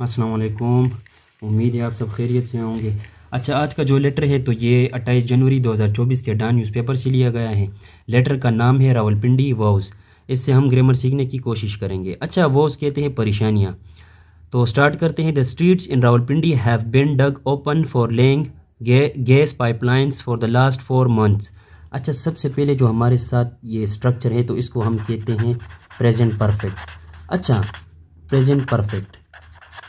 अस्सलाम वालेकुम उम्मीद है आप सब खैरियत से होंगे। अच्छा आज का जो लेटर है तो ये 28 जनवरी 2024 के डान न्यूज़पेपर से लिया गया है। लेटर का नाम है रावलपिंडी वॉज़। इससे हम ग्रामर सीखने की कोशिश करेंगे। अच्छा वॉज़ कहते हैं परेशानियाँ। तो स्टार्ट करते हैं। The streets in Rawalpindi have been dug open for laying gas pipelines for the last four months. अच्छा सबसे पहले जो हमारे साथ ये स्ट्रक्चर है तो इसको हम कहते हैं प्रेजेंट परफेक्ट। अच्छा प्रेजेंट परफेक्ट।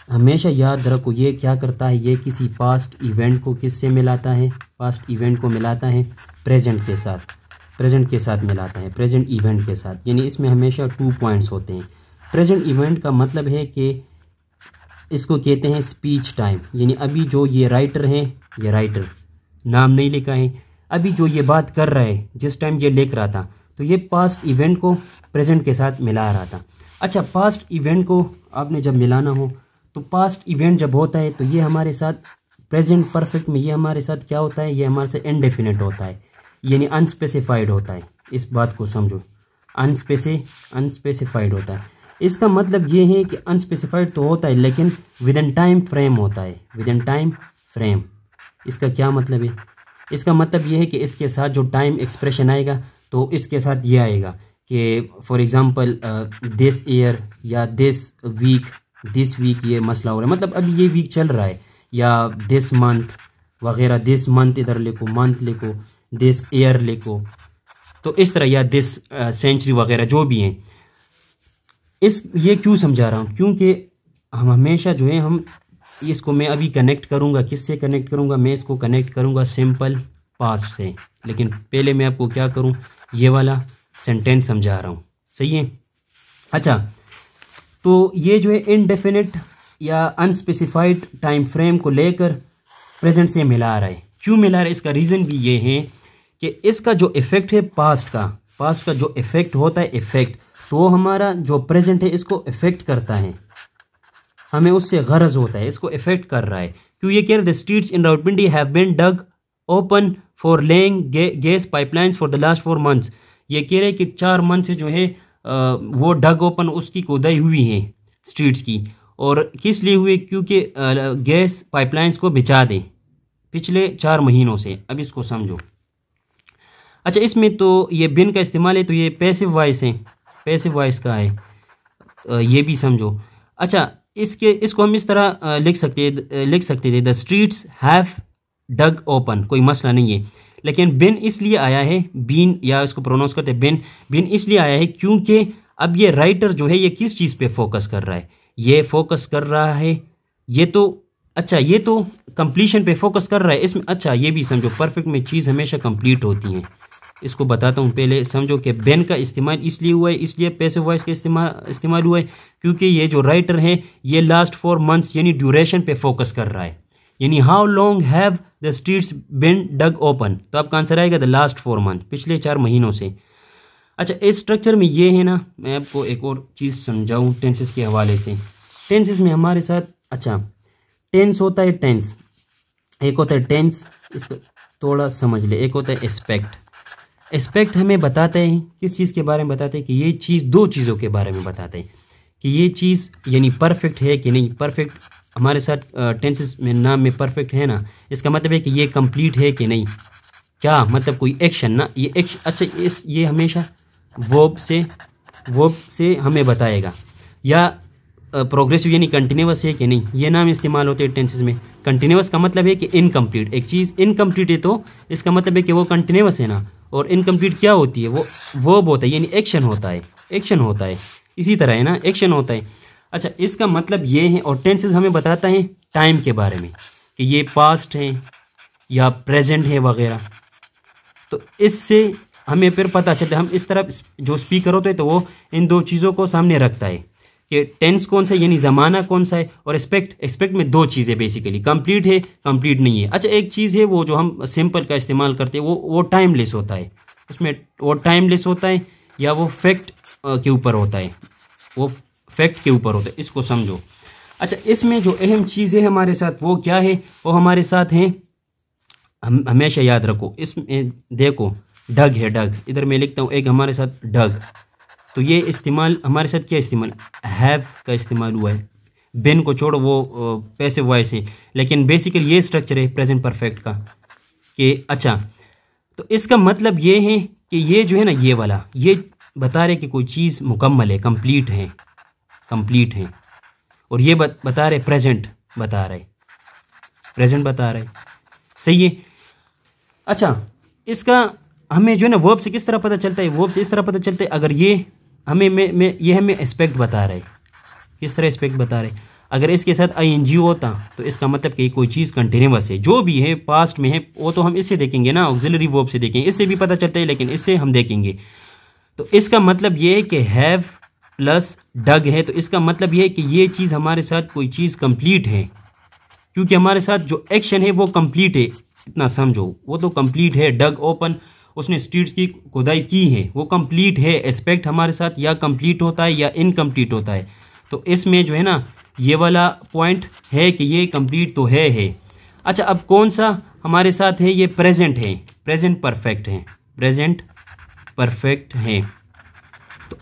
हमेशा याद रखो, ये क्या करता है? ये किसी पास्ट इवेंट को किससे मिलाता है? पास्ट इवेंट को मिलाता है प्रेजेंट के साथ। प्रेजेंट के साथ मिलाता है प्रेजेंट इवेंट के साथ। यानी इसमें हमेशा टू पॉइंट्स होते हैं। प्रेजेंट इवेंट का मतलब है कि इसको कहते हैं स्पीच टाइम यानी अभी जो ये राइटर हैं, ये राइटर नाम नहीं लिखा है, अभी जो ये बात कर रहा है, जिस टाइम ये लिख रहा था तो ये पास्ट इवेंट को प्रेजेंट के साथ मिला रहा था। अच्छा पास्ट इवेंट को आपने जब मिलाना हो तो पास्ट इवेंट जब होता है तो ये हमारे साथ प्रेजेंट परफेक्ट में ये हमारे साथ क्या होता है? ये हमारे साथ इनडेफिनेट होता है। यानी अनस्पेसिफाइड होता है। इस बात को समझो। अनस्पेसि अनस्पेसिफाइड होता है। इसका मतलब ये है कि अनस्पेसिफाइड तो होता है, लेकिन विद इन टाइम फ्रेम होता है। विद इन टाइम फ्रेम इसका क्या मतलब है? इसका मतलब ये है कि इसके साथ जो टाइम एक्सप्रेशन आएगा तो इसके साथ ये आएगा कि फॉर एग्ज़ाम्पल दिस ईयर या दिस वीक दिस वीक ये मसला हो रहा है। मतलब अभी ये वीक चल रहा है। या दिस मंथ वगैरह दिस मंथ इधर लिखो मंथ लिखो दिस ईयर लिखो। तो इस तरह, या दिस सेंचुरी वगैरह जो भी हैं। इस, ये क्यों समझा रहा हूँ? क्योंकि हम हमेशा जो है, हम इसको मैं अभी कनेक्ट करूँगा। किससे कनेक्ट करूँगा? मैं इसको कनेक्ट करूँगा सिंपल पास्ट से। लेकिन पहले मैं आपको क्या करूँ? ये वाला सेंटेंस समझा रहा हूँ। सही है? अच्छा तो ये जो है इनडेफिनेट या अनस्पेसिफाइड टाइम फ्रेम को लेकर प्रेजेंट से मिला रहा है। क्यों मिला रहा है? इसका रीज़न भी ये है कि इसका जो इफ़ेक्ट है पास्ट का पास्ट का जो इफ़ेक्ट होता है इफ़ेक्ट तो हमारा जो प्रेजेंट है इसको इफ़ेक्ट करता है। हमें उससे गरज होता है, इसको इफ़ेक्ट कर रहा है। क्यों ये कह रहे the streets in Rawalpindi have been dug open for laying gas pipelines for the last four months ये कह रहे कि चार मंथ से जो है वो डग ओपन उसकी खुदाई हुई है स्ट्रीट्स की। और किस लिए हुए? क्योंकि गैस पाइपलाइंस को बिछा दें पिछले चार महीनों से। अब इसको समझो। अच्छा इसमें तो ये बिन का इस्तेमाल है तो ये पैसिव वॉइस है। पैसिव वॉइस का है। ये भी समझो। अच्छा इसके, इसको हम इस तरह लिख सकते लिख सकते थे। The streets have dug open कोई मसला नहीं है। लेकिन बिन इसलिए आया है, बीन या इसको प्रोनाउंस करते हैं बिन बिन इसलिए आया है क्योंकि अब ये राइटर जो है, ये किस चीज़ पे फोकस कर रहा है? ये फोकस कर रहा है, ये तो अच्छा ये तो कंप्लीशन पे फोकस कर रहा है, इसमें अच्छा ये भी समझो परफेक्ट में चीज़ हमेशा कंप्लीट होती है। इसको बताता हूँ पहले, समझो कि बेन का इस्तेमाल इसलिए हुआ है, इसलिए पैसे वॉइस का इस्तेमाल इस्तेमाल हुआ है, क्योंकि ये जो राइटर है, ये लास्ट फोर मंथ्स यानी ड्यूरेशन पे फोकस कर रहा है। यानी how long have the streets been dug open? तो आपका आंसर आएगा द लास्ट फोर मंथ, पिछले चार महीनों से। अच्छा इस स्ट्रक्चर में ये है ना, मैं आपको एक और चीज़ समझाऊँ टेंसेस के हवाले से। टेंसेस में हमारे साथ अच्छा टेंस होता है टेंस एक होता है टेंस इसका थोड़ा समझ ले, एक होता है एस्पेक्ट एस्पेक्ट हमें बताते हैं, किस चीज़ के बारे में बताते हैं कि ये चीज़ दो चीज़ों के बारे में बताते हैं, कि ये चीज़ यानी परफेक्ट है कि नहीं परफेक्ट हमारे साथ टेंसेस में नाम में परफेक्ट है ना? इसका मतलब है कि ये कंप्लीट है कि नहीं? क्या मतलब कोई एक्शन ना? ये एक्शन अच्छा इस, ये हमेशा वोब से वोब से हमें बताएगा। या प्रोग्रेसिव यानी कंटिन्यूस है कि नहीं? ये नाम इस्तेमाल होते हैं टेंसेस में। कंटिन्यूस का मतलब है कि इनकम्प्लीट एक चीज़ इनकम्प्लीट है तो इसका मतलब है कि वो कंटिन्यूस है ना? और इनकम्प्लीट क्या होती है? वो वर्ब होता है, यानी एक्शन होता है। एक्शन होता है। इसी तरह है ना? एक्शन होता है। अच्छा इसका मतलब ये है, और टेंसेज हमें बताता है टाइम के बारे में, कि ये पास्ट है, या प्रेजेंट है वगैरह। तो इससे हमें फिर पता चलता है, हम इस तरफ़ जो स्पीकर होते हैं तो वो इन दो चीज़ों को सामने रखता है, कि टेंस कौन सा है, यानी ज़माना कौन सा है, और एक्सपेक्ट एक्सपेक्ट में दो चीज़ें बेसिकली कंप्लीट है कंप्लीट नहीं है। अच्छा एक चीज़ है, वो जो हम सिंपल का इस्तेमाल करते हैं, वो वो टाइमलेस होता है। उसमें वो टाइमलेस होता है, या वो फैक्ट के ऊपर होता है। वो फैक्ट के ऊपर होता है, इसको समझो। अच्छा इसमें जो अहम चीज़ है हमारे साथ, वो क्या है? वो हमारे साथ हैं, हम हमेशा याद रखो, इसमें देखो, डग है डग। इधर मैं लिखता हूँ, एक हमारे साथ डग। तो ये इस्तेमाल, हमारे साथ क्या इस्तेमाल? हैव का इस्तेमाल हुआ है। बेन को छोड़ो, वो पैसे वॉइस है। लेकिन बेसिकली ये स्ट्रक्चर है प्रेजेंट परफेक्ट का, कि अच्छा तो इसका मतलब ये है कि ये जो है ना, ये वाला, ये बता रहे कि कोई चीज़ मुकम्मल है कंप्लीट है। कंप्लीट है। और ये बता रहे प्रेजेंट बता रहे। प्रेजेंट बता रहे। सही है? अच्छा इसका हमें जो है ना वर्ब से किस तरह पता चलता है? वर्ब से इस तरह पता चलता है, अगर ये हमें, मैं मैं, ये हमें एस्पेक्ट बता रहे। किस तरह एस्पेक्ट बता रहे? अगर इसके साथ आई एन जी होता तो इसका मतलब कि कोई चीज़ कंटिन्यूस है। जो भी है पास्ट में है, वो तो हम इससे देखेंगे ना ऑक्सिलरी वर्ब से देखेंगे। इससे भी पता चलता है, लेकिन इससे हम देखेंगे। तो इसका मतलब ये है कि हैव प्लस डग है तो इसका मतलब यह है कि ये चीज़ हमारे साथ कोई चीज़ कंप्लीट है। क्योंकि हमारे साथ जो एक्शन है, वो कंप्लीट है। इतना समझो, वो तो कंप्लीट है। डग ओपन उसने स्ट्रीट्स की खुदाई की है। वो कंप्लीट है। एस्पेक्ट हमारे साथ या कंप्लीट होता है या इनकम्प्लीट होता है। तो इसमें जो है ना, ये वाला पॉइंट है कि ये कंप्लीट तो है है। अच्छा अब कौन सा हमारे साथ है? ये प्रेजेंट है। प्रेजेंट परफेक्ट है। प्रेजेंट परफेक्ट है।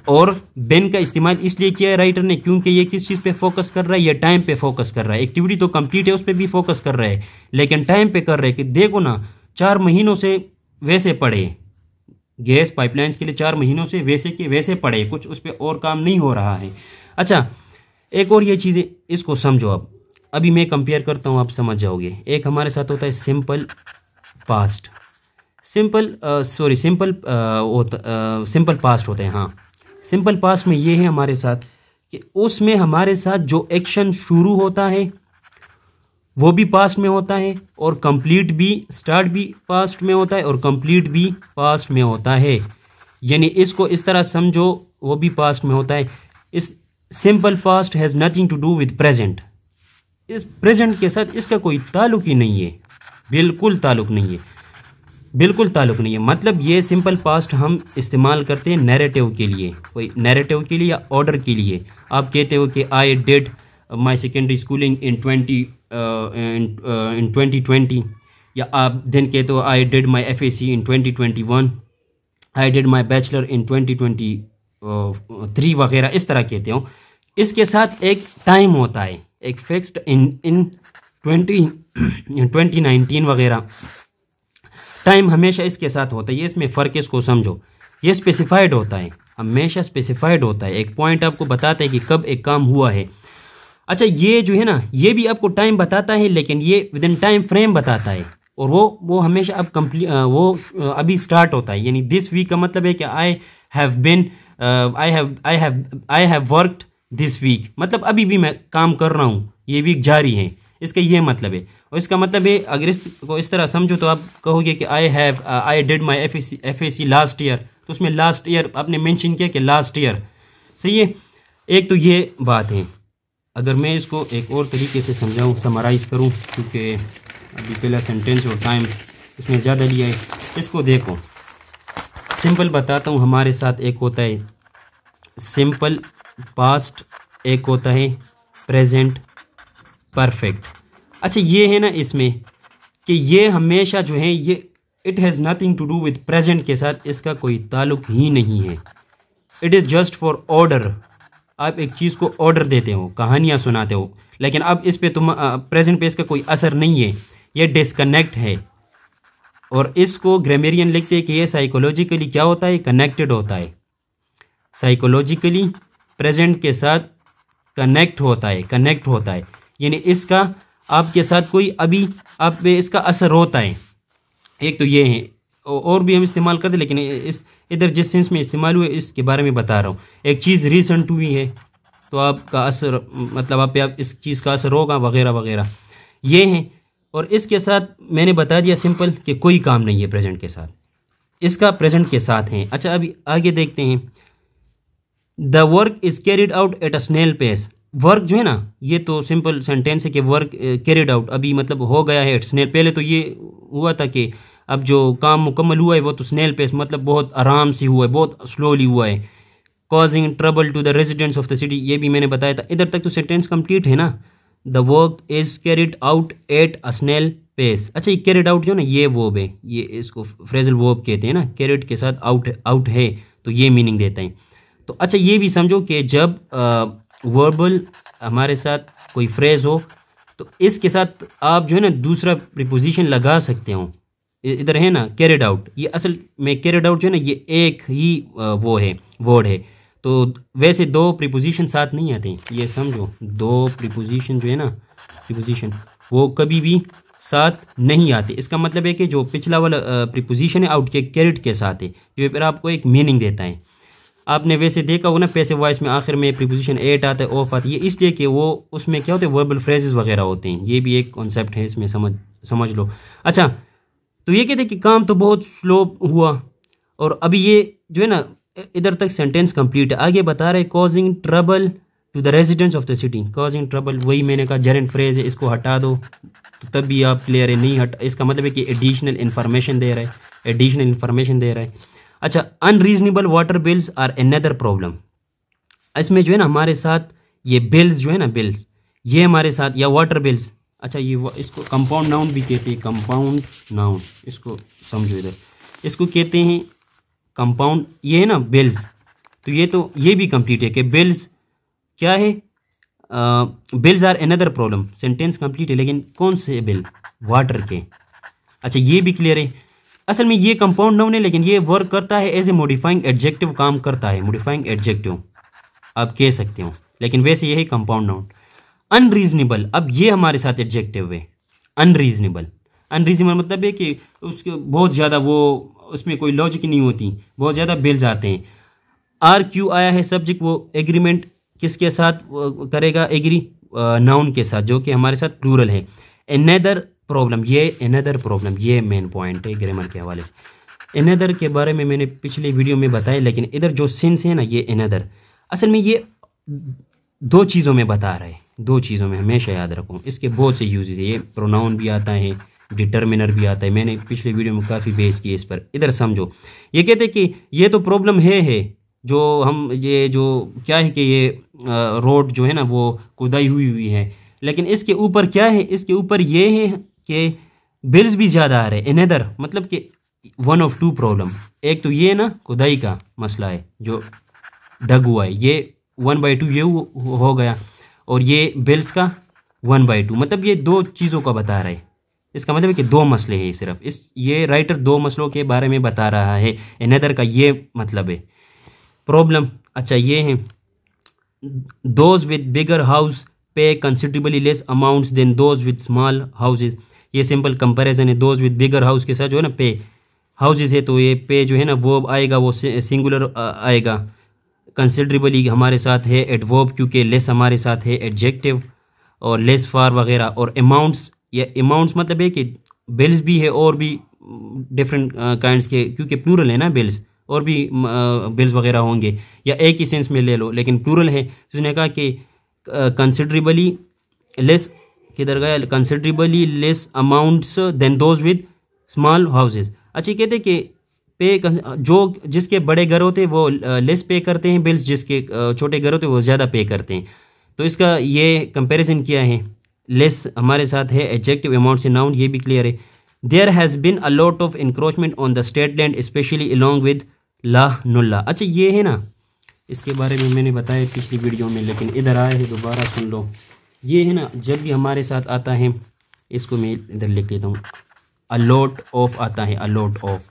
और बेन का इस्तेमाल इसलिए किया है राइटर ने क्योंकि ये किस चीज़ पे फोकस कर रहा है? या टाइम पे फोकस कर रहा है। एक्टिविटी तो कंप्लीट है, उस पर भी फोकस कर रहा है। लेकिन टाइम पे कर रहे हैं कि देखो ना, चार महीनों से वैसे पड़े। गैस पाइपलाइंस के लिए चार महीनों से वैसे के वैसे पड़े, कुछ उस पर और काम नहीं हो रहा है। अच्छा एक और ये चीज़ें, इसको समझो अब। अभी मैं कंपेयर करता हूँ, आप समझ जाओगे। एक हमारे साथ होता है simple past simple sorry simple simple past होते हैं हाँ। सिंपल पास्ट में ये है हमारे साथ, कि उसमें हमारे साथ जो एक्शन शुरू होता है, वो भी पास्ट में होता है और कंप्लीट भी, स्टार्ट भी पास्ट में होता है और कंप्लीट भी पास्ट में होता है। यानी इसको इस तरह समझो, वो भी पास्ट में होता है। इस simple past has nothing to do with present इस प्रेजेंट के साथ इसका कोई ताल्लुक ही नहीं है। बिल्कुल ताल्लुक नहीं है। बिल्कुल ताल्लुक नहीं है। मतलब ये सिंपल पास्ट हम इस्तेमाल करते हैं नैरेटिव के लिए। कोई नैरेटिव के लिए या ऑर्डर के लिए। आप कहते हो कि I did my secondary schooling in twenty in twenty twenty या आप दिन कहते हो I did my F A C in twenty twenty one I did my bachelor in twenty twenty three वगैरह, इस तरह कहते हो। इसके साथ एक टाइम होता है। एक fixed in in twenty twenty nineteen वगैरह। टाइम हमेशा इसके साथ होता है। ये इसमें फ़र्क इसको समझो। ये स्पेसिफाइड होता है। हमेशा स्पेसिफाइड होता है। एक पॉइंट आपको बताता है कि कब एक काम हुआ है। अच्छा ये जो है ना, ये भी आपको टाइम बताता है, लेकिन ये विद इन टाइम फ्रेम बताता है। और वो वो हमेशा अब कंप्लीट वो अभी स्टार्ट होता है। यानी दिस वीक का मतलब है कि I have been I have I have I have worked this week मतलब अभी भी मैं काम कर रहा हूँ। ये वीक जारी है। इसका ये मतलब है। और इसका मतलब है अगर इसको इस तरह समझो तो आप कहोगे कि I have I did my F F A C last year तो उसमें लास्ट ईयर आपने मेंशन किया कि लास्ट ईयर सही है? एक तो ये बात है। अगर मैं इसको एक और तरीके से समझाऊँ समराइज़ करूँ, क्योंकि अभी पहला सेंटेंस और टाइम इसमें ज़्यादा लिया है। इसको देखो। सिंपल बताता हूँ, हमारे साथ एक होता है। सिंपल पास्ट एक होता है। प्रेजेंट परफेक्ट अच्छा ये है ना इसमें कि ये हमेशा जो है, ये it has nothing to do with present के साथ इसका कोई ताल्लुक ही नहीं है। It is just for order आप एक चीज़ को ऑर्डर देते हो, कहानियाँ सुनाते हो, लेकिन अब इस पर तुम प्रेजेंट पे इसका कोई असर नहीं है। ये डिसकनेक्ट है। और इसको ग्रामेरियन लिखते हैं कि ये साइकोलॉजिकली क्या होता है? कनेक्टेड होता है। साइकोलॉजिकली प्रेजेंट के साथ कनेक्ट होता है कनेक्ट होता है। यानी इसका आपके साथ कोई अभी आप पे इसका असर होता है। एक तो ये है और भी हम इस्तेमाल करते लेकिन इस इधर जिस सेंस में इस्तेमाल हुए, इसके बारे में बता रहा हूँ। एक चीज़ रिसेंट हुई है तो आपका असर मतलब आप पे आप इस चीज़ का असर होगा, वगैरह वगैरह। ये हैं, और इसके साथ मैंने बता दिया सिंपल कि कोई काम नहीं है प्रेजेंट के साथ। इसका प्रेजेंट के साथ है। अच्छा अभी आगे देखते हैं। The work is carried out at a snail pace work जो है ना ये तो सिंपल सेंटेंस है कि वर्क कैरिड आउट अभी मतलब हो गया है स्नेल पहले तो ये हुआ था कि अब जो काम मुकम्मल हुआ है वो तो स्नेल पेस मतलब बहुत आराम से हुआ है बहुत स्लोली हुआ है. Causing trouble to the residents of the city ये भी मैंने बताया था. इधर तक तो सेंटेंस कंप्लीट है ना. The work is carried out at a snail pace अच्छा ये कैरिड आउट जो ना ये वोब है. ये इसको फ्रेजल वोब कहते हैं ना. कैरिड के साथ आउट आउट है तो ये मीनिंग देते हैं. तो अच्छा ये भी समझो कि जब आ, वर्बल हमारे साथ कोई फ्रेज हो तो इसके साथ आप जो है ना दूसरा प्रिपोजिशन लगा सकते हो। इधर है ना कैरेड आउट ये असल में कैरेड आउट जो है ना, ये एक ही वो है वर्ड है। तो वैसे दो प्रिपोजिशन साथ नहीं आते ये समझो, दो प्रिपोजिशन जो है ना प्रिपोजिशन वो कभी भी साथ नहीं आते। इसका मतलब है कि जो पिछला वाला प्रिपोजिशन है आउट के कैरिड के साथ है। ये फिर आपको एक मीनिंग देता है। आपने वैसे देखा होगा ना, पैसे वॉइस में आखिर में प्रीपोजिशन एट आता है ऑफ़ आता है। ये इसलिए कि वो, उसमें क्या होते हैं वर्बल फ्रेजेस वगैरह होते हैं। ये भी एक कॉन्सेप्ट है, इसमें समझ समझ लो। अच्छा तो ये कहते हैं कि काम तो बहुत स्लो हुआ, और अभी ये जो है ना, इधर तक सेंटेंस कंप्लीट है। आगे बता रहे causing trouble to the residents of the city causing trouble वही मैंने कहा जरन फ्रेज है, इसको हटा दो। तो तब भी आप क्लियर है, नहीं हट, इसका मतलब है कि एडिशनल इन्फॉर्मेशन दे रहा एडिशनल इन्फॉर्मेशन दे रहा है। अच्छा unreasonable water bills are another problem इसमें जो है ना, हमारे साथ ये बिल्स जो है ना बिल्स ये हमारे साथ, या वाटर बिल्स अच्छा ये इसको कंपाउंड नाउन भी कहते हैं कंपाउंड नाउन इसको समझो इधर। इसको कहते हैं कंपाउंड ये है ना बिल्स तो ये तो ये भी कंप्लीट है कि बिल्स क्या है? Bills are another problem sentence complete है, लेकिन कौन से बिल वाटर के। अच्छा ये भी क्लियर है असल में ये कंपाउंड नाउन है लेकिन ये वर्क करता है एज ए मॉडिफाइंग एडजेक्टिव काम करता है मॉडिफाइंग एडजेक्टिव आप कह सकते हो, लेकिन वैसे यही कंपाउंड नाउन अनरीजनेबल अब ये हमारे साथ एडजेक्टिव है। अनरीजनेबल अनरीजनेबल मतलब है कि उसके बहुत ज़्यादा वो, उसमें कोई लॉजिक नहीं होती, बहुत ज़्यादा बिल्स जाते हैं। आर क्यू आया है सब्जेक्ट वो एग्रीमेंट किसके साथ करेगा एग्री नाउन के साथ, जो कि हमारे साथ प्लूरल है। एनदर प्रॉब्लम ये अनदर प्रॉब्लम ये मेन पॉइंट है ग्रामर के हवाले से। अनदर के बारे में मैंने पिछले वीडियो में बताया, लेकिन इधर जो सेंस है ना, ये अनदर असल में ये दो चीज़ों में बता रहा है, दो चीज़ों में हमेशा याद रखूँ। इसके बहुत से यूज़ है, ये प्रोनाउन भी आता है डिटर्मिनर भी आता है। मैंने पिछले वीडियो में काफ़ी बेस किए इस पर। इधर समझो। ये कहते हैं कि ये तो प्रॉब्लम है है, जो हम, ये जो, क्या है कि ये रोड जो है ना, वो खुदाई हुई हुई है। लेकिन इसके ऊपर क्या है? इसके ऊपर ये है कि बिल्स भी ज़्यादा आ रहे हैं। इनदर मतलब कि वन ऑफ़ टू प्रॉब्लम एक तो ये ना, खुदाई का मसला है, जो डग हुआ है। ये वन बाई टू ये हो गया, और ये बिल्स का वन बाई टू मतलब ये दो चीज़ों का बता रहा है। इसका मतलब है कि दो मसले हैं सिर्फ़। इस, ये राइटर दो मसलों के बारे में बता रहा है। इनदर का ये मतलब है। प्रॉब्लम अच्छा ये है। Those with bigger house pay considerably less amounts than those with small houses ये सिंपल कंपैरिजन है दोज विद बिगर हाउस के साथ जो है ना पे हाउसेज है तो ये पे जो है ना, वो आएगा, वो सिंगुलर आएगा। कंसिडरेबली हमारे साथ है एडवर्ब क्योंकि लेस हमारे साथ है एडजेक्टिव और लेस फार वगैरह और अमाउंट्स या अमाउंट्स मतलब है कि बिल्स भी है और भी डिफरेंट काइंड्स के, क्योंकि प्लूरल है ना बिल्स और भी बिल्स वगैरह होंगे। या एक ही सेंस में ले लो, लेकिन प्लूरल है। तो उसने कहा कि कंसिडरेबली लेस किधर गया? Considerably less amounts than those with small houses अच्छा कहते कि पे जो जिसके बड़े घर होते हैं, वो लेस पे करते हैं बिल्स जिसके छोटे घर होते हैं, वो ज़्यादा पे करते हैं। तो इसका ये कंपैरिजन किया है। लेस हमारे साथ है एडजेक्टिव अमाउंट से नाउन ये भी क्लियर है। There has been a lot of encroachment on the state land especially along with Lai nullah अच्छा ये है ना? इसके बारे में मैंने बताया पिछली वीडियो में, लेकिन इधर आए हैं, दोबारा सुन लो। ये है ना, जब भी हमारे साथ आता है, इसको मैं इधर लिख लेता हूँ। अलॉट ऑफ़ आता है अलॉट ऑफ़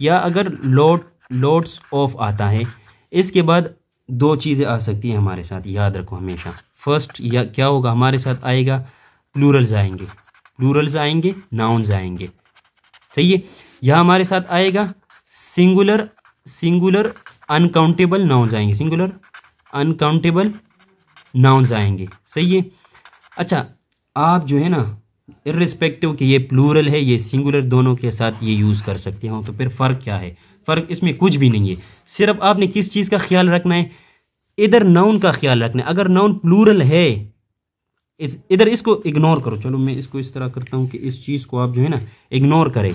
या अगर लोट लोट्स ऑफ़ आता है, इसके बाद दो चीज़ें आ सकती हैं हमारे साथ, याद रखो हमेशा। फ़र्स्ट या क्या होगा, हमारे साथ आएगा प्लूरल्स आएँगे। प्लूरल्स आएँगे नाउन्स आएँगे। सही है? यह हमारे साथ आएगा सिंगुलर सिंगुलर अनकाउंटेबल नाउन्स आएँगे। सिंगुलर अनकाउंटेबल नाउन्स आएँगे। सही है? अच्छा आप जो है ना इरिस्पेक्टिव कि ये प्लूरल है, ये सिंगुलर दोनों के साथ ये यूज़ कर सकते हो तो फिर फ़र्क क्या है? फ़र्क इसमें कुछ भी नहीं है। सिर्फ़ आपने किस चीज़ का ख्याल रखना है? इधर नाउन का ख्याल रखना है। अगर नाउन प्लूरल है इधर इसको इग्नोर करो। चलो, मैं इसको इस तरह करता हूँ कि इस चीज़ को आप जो है ना इग्नोर करें।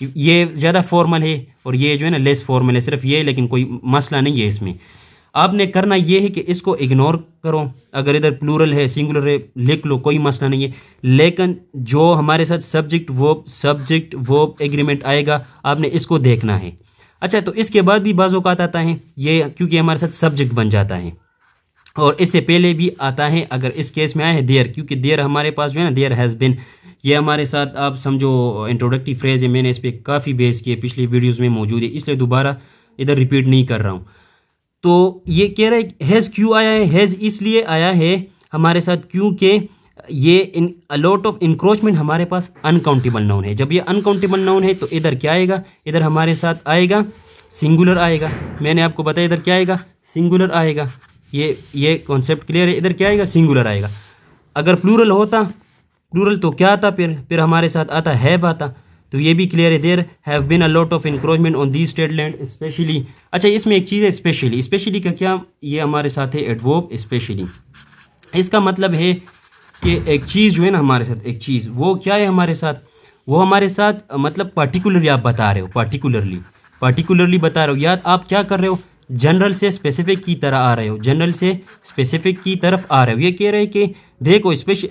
ये ज़्यादा फॉर्मल है और ये जो है ना लेस फॉर्मल है। सिर्फ़ ये, लेकिन कोई मसला नहीं है इसमें। आपने करना ये है कि इसको इग्नोर करो। अगर इधर प्लूरल है सिंगुलर है, लिख लो, कोई मसला नहीं है। लेकिन जो हमारे साथ सब्जेक्ट वो सब्जेक्ट वो एग्रीमेंट आएगा, आपने इसको देखना है। अच्छा तो इसके बाद भी बाज़ आता है, ये क्योंकि हमारे साथ सब्जेक्ट बन जाता है। और इससे पहले भी आता है, अगर इस केस में आया है देयर क्योंकि देर हमारे पास जो है ना देयर हैज़ बिन ये हमारे साथ आप समझो इंट्रोडक्टिव फ्रेज़ है, मैंने इस पर काफ़ी बेस किए पिछली वीडियोज़ में मौजूद है, इसलिए दोबारा इधर रिपीट नहीं कर रहा हूँ। तो ये कह रहे हैज़ क्यों आया है? हैज़ इसलिए आया है हमारे साथ क्योंकि ये इन अलॉट ऑफ़ इंक्रोचमेंट हमारे पास अनकाउंटेबल नाउन है। जब ये अनकाउंटेबल नाउन है तो इधर क्या आएगा? इधर हमारे साथ आएगा सिंगुलर आएगा। मैंने आपको बताया, इधर क्या आएगा? सिंगुलर आएगा। ये ये कॉन्सेप्ट क्लियर है। इधर क्या आएगा? सिंगुलर आएगा। अगर प्लूरल होता प्लूरल तो क्या आता फिर? फिर हमारे साथ आता हैव आता तो ये भी क्लियर है there have been a lot of encroachment on the state land especially अच्छा इसमें एक चीज़ है स्पेशली स्पेशली का क्या ये हमारे साथ है एडवोब स्पेशली इसका मतलब है कि एक चीज़ जो है ना हमारे साथ, एक चीज़, वो क्या है हमारे साथ? वो हमारे साथ मतलब पर्टिकुलरली आप बता रहे हो पर्टिकुलरली पर्टिकुलरली बता रहे हो या आप क्या कर रहे हो? जनरल से स्पेसिफिक की तरह आ रहे हो जनरल से स्पेसिफिक की तरफ़ आ रहे हो। ये कह रहे हैं कि देखो special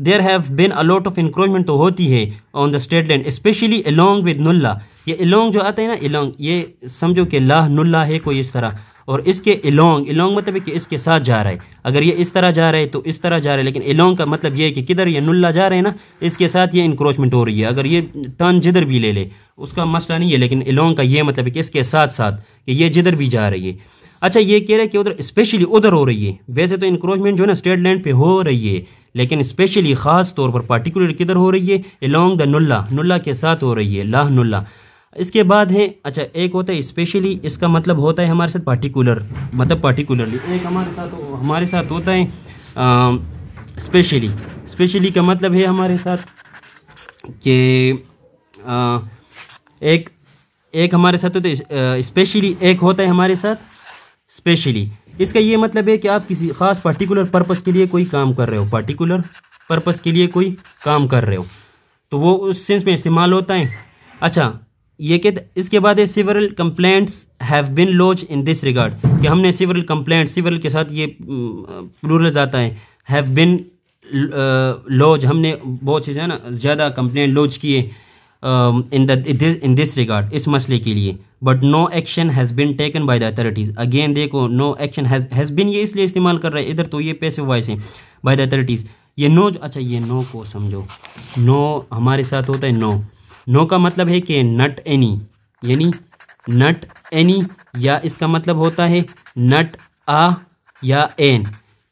there have been a lot of encroachment तो होती है on the state land especially along with nullah ये एलोंग जो आता है ना एलोंग ये समझो कि लाह नुल्ला है कोई इस तरह। और इसके एलोंग एलोंग मतलब है कि इसके साथ जा रहा है। अगर ये इस तरह जा रहा है तो इस तरह जा रहा है। लेकिन एलोंग का मतलब ये है कि किधर ये नुल्ला जा रहे हैं ना, इसके साथ ये इंक्रोचमेंट हो रही है। अगर ये टर्न जिधर भी ले ले, उसका मसला नहीं है, लेकिन एलोंग का ये मतलब है कि इसके साथ साथ कि ये जिधर भी जा रही है। अच्छा ये कह रहे हैं कि उधर स्पेशली उधर हो रही है। वैसे तो इंक्रोचमेंट जो है ना स्टेट लैंड पे हो रही है। लेकिन स्पेशली ख़ास तौर पर पार्टिकुलर किधर हो रही है? एलोंग द नुल्ला नुल्ला के साथ हो रही है. लाह नुल्ला इसके बाद है अच्छा एक होता है स्पेशली इसका मतलब होता है हमारे साथ पार्टिकुलर मतलब पार्टिकुलरली एक हमारे साथ हमारे साथ होता है स्पेशली स्पेशली का मतलब है हमारे साथ कि एक एक हमारे साथ होता है स्पेशली एक होता है हमारे साथ स्पेशली इसका ये मतलब है कि आप किसी ख़ास पर्टिकुलर पर्पज़ के लिए कोई काम कर रहे हो पर्टिकुलर पर्पज़ के लिए कोई काम कर रहे हो। तो वो उस सेंस में इस्तेमाल होता है। अच्छा ये कहते इसके बाद है several complaints have been lodged in this regard कि हमने सिवरल कंप्लेंट सिवरल के साथ ये प्लूरल्स आता है। हैव बिन लॉज हमने बहुत है ना, ज़्यादा कंप्लेंट लॉज किए। In the in this regard इस मसले के लिए but no action has been taken by the authorities again देखो नो एक्शन हैज़ बिन ये इसलिए इस्तेमाल कर रहे हैं। इधर तो ये पैसे वाइस हैं बाय द अथॉरिटीज़ ये नो अच्छा ये नो को समझो। नो हमारे साथ होता है नो नो का मतलब है कि नट एनी यानी नट एनी या इसका मतलब होता है नट आ या एन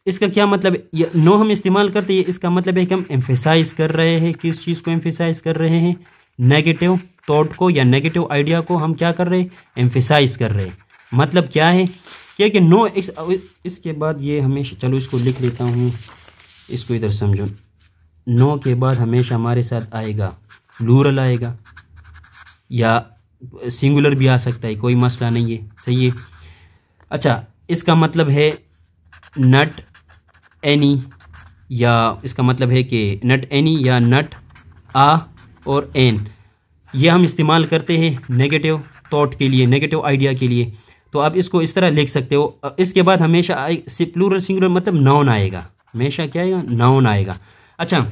इसका क्या मतलब? नो हम इस्तेमाल करते हैं, इसका मतलब है कि हम एम्फेसाइज कर रहे हैं, किस चीज़ को एम्फेसाइज कर रहे हैं? नेगेटिव थॉट को या नेगेटिव आइडिया को हम क्या कर रहे हैं? एम्फिसाइज कर रहे हैं। मतलब क्या है? क्या कि नो इस, इसके बाद ये हमेशा, चलो इसको लिख लेता हूँ। इसको इधर समझो। नो के बाद हमेशा हमारे साथ आएगा। प्लूरल आएगा। या सिंगुलर भी आ सकता है। कोई मसला नहीं है। सही है? अच्छा इसका मतलब है नट एनी या इसका मतलब है कि नट एनी या नट आ और एन ये हम इस्तेमाल करते हैं नेगेटिव थॉट के लिए नेगेटिव आइडिया के लिए. तो आप इसको इस तरह लिख सकते हो। इसके बाद हमेशा प्लूरल सिंगुलर मतलब नाउन आएगा। हमेशा क्या आएगा? नाउन आएगा। अच्छा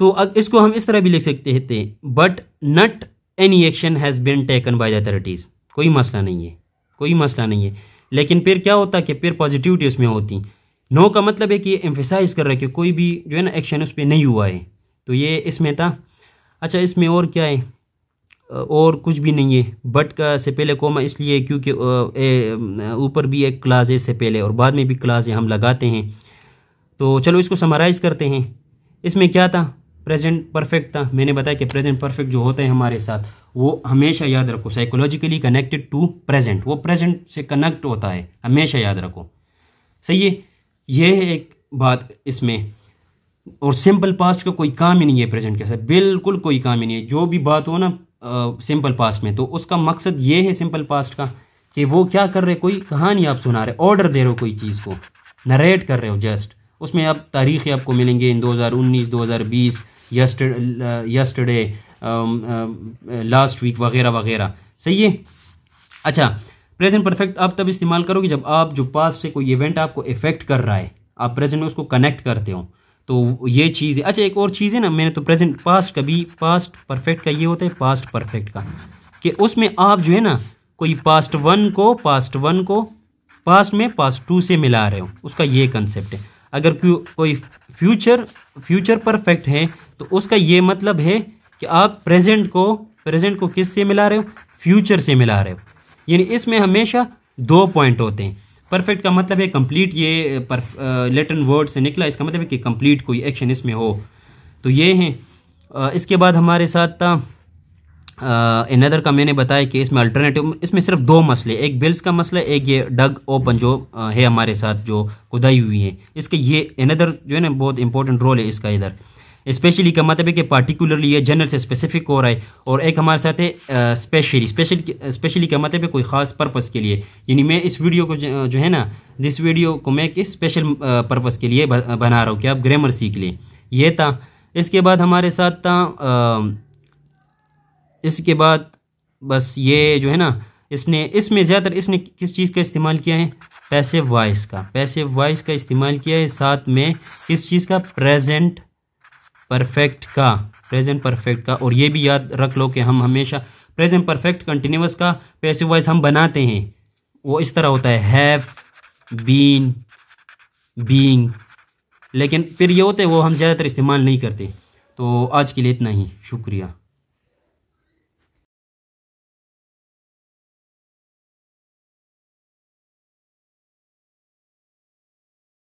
तो अब इसको हम इस तरह भी लिख सकते थे but not any action has been taken by the authorities कोई मसला नहीं है। कोई मसला नहीं है। लेकिन फिर क्या होता कि फिर पॉजिटिविटी उसमें होती। नो का मतलब है कि ये एम्फेसाइज कर रहा है कि कोई भी जो है ना एक्शन उस पर नहीं हुआ है। तो ये इसमें था। अच्छा इसमें और क्या है? और कुछ भी नहीं है। बट का से पहले कोमा इसलिए क्योंकि ऊपर भी एक क्लास है इससे पहले और बाद में भी क्लास है, हम लगाते हैं। तो चलो इसको समराइज़ करते हैं। इसमें क्या था? प्रेजेंट परफेक्ट था। मैंने बताया कि प्रेजेंट परफेक्ट जो होते हैं हमारे साथ, वो हमेशा याद रखो। साइकोलॉजिकली कनेक्टेड टू प्रेजेंट वो प्रेजेंट से कनेक्ट होता है। हमेशा याद रखो। सही है? ये है एक बात इसमें। और सिंपल पास्ट का कोई काम ही नहीं है प्रेजेंट के साथ। बिल्कुल कोई काम ही नहीं है। जो भी बात हो ना सिंपल पास्ट में तो उसका मकसद ये है सिंपल पास्ट का कि वो क्या कर रहे कोई कहानी आप सुना रहे ऑर्डर दे रहे हो कोई चीज़ को नरेट कर रहे हो जस्ट उसमें आप तारीख आपको मिलेंगे इन 2019 2020 यस्टरडे लास्ट वीक वगैरह वगैरह। सही है? अच्छा प्रेजेंट परफेक्ट आप तब इस्तेमाल करोगे जब आप जो पास्ट से कोई इवेंट आपको इफ़ेक्ट कर रहा है, आप प्रेजेंट में उसको कनेक्ट करते हो। तो ये चीज़ है अच्छा एक और चीज़ है ना, मैंने तो प्रेजेंट पास्ट कभी पास्ट परफेक्ट का ये होता है पास्ट परफेक्ट का, कि उसमें आप जो है ना, कोई पास्ट वन को पास्ट वन को पास्ट में पास्ट टू से मिला रहे हो, उसका ये कंसेप्ट है। अगर कोई फ्यूचर फ्यूचर परफेक्ट है तो उसका ये मतलब है कि आप प्रेजेंट को प्रेजेंट को किस से मिला रहे हो? फ्यूचर से मिला रहे हो। यानी इसमें हमेशा दो पॉइंट होते हैं। परफेक्ट का मतलब है कंप्लीट ये लेटन वर्ड से निकला, इसका मतलब है कि कंप्लीट कोई एक्शन इसमें हो। तो ये हैं। इसके बाद हमारे साथ था इनदर का मैंने बताया कि इसमें अल्टरनेटिव इसमें सिर्फ़ दो मसले, एक बिल्स का मसला, एक ये डग ओपन जो है हमारे साथ जो खुदाई हुई है। इसके ये इनदर जो है ना, बहुत इंपॉर्टेंट रोल है इसका इधर। स्पेशली का मतलब है कि पार्टिकुलरली ये जनरल से स्पेसिफिक हो रहा है और एक हमारे साथ है स्पेशली स्पेशल स्पेशली का मतलब है कोई ख़ास पर्पज़ के लिए यानी मैं इस वीडियो को जो है ना दिस वीडियो को मैं किस स्पेशल पर्पज़ के लिए बना रहा हूँ कि आप ग्रामर सीख लें ये था इसके बाद हमारे साथ था इसके बाद बस ये जो है ना इसने इसमें ज़्यादातर इसने किस चीज़ का इस्तेमाल किया है पैसिव वॉइस का पैसिव वॉइस का इस्तेमाल किया है साथ में किस चीज़ का प्रेजेंट परफेक्ट का प्रेजेंट परफेक्ट का। और ये भी याद रख लो कि हम हमेशा प्रेजेंट परफेक्ट कंटिन्यूस का पैसिव वॉइस हम बनाते हैं। वो इस तरह होता है हैव बीन बीइंग लेकिन फिर ये होते हैं, वो हम ज़्यादातर इस्तेमाल नहीं करते। तो आज के लिए इतना ही। शुक्रिया।